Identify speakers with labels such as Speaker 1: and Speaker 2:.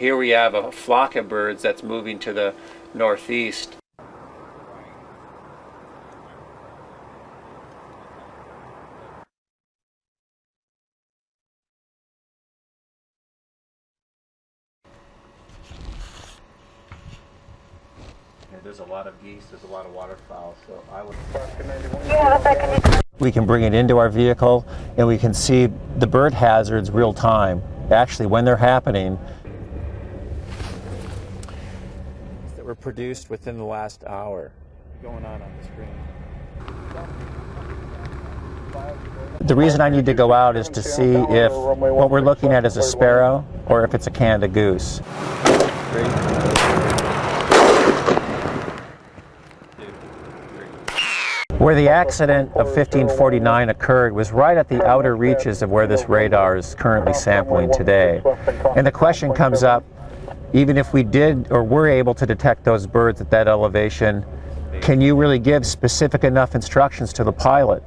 Speaker 1: Here we have a flock of birds that's moving to the northeast. There's a lot of geese, there's a lot of waterfowl, so I would. Recommend it. We can bring it into our vehicle and we can see the bird hazards real time, actually when they're happening. That were produced within the last hour. Going on on the screen. The reason I need to go out is to see if what we're looking at is a sparrow or if it's a Canada goose. Where the accident of 1549 occurred was right at the outer reaches of where this radar is currently sampling today. And the question comes up, even if we did or were able to detect those birds at that elevation, can you really give specific enough instructions to the pilot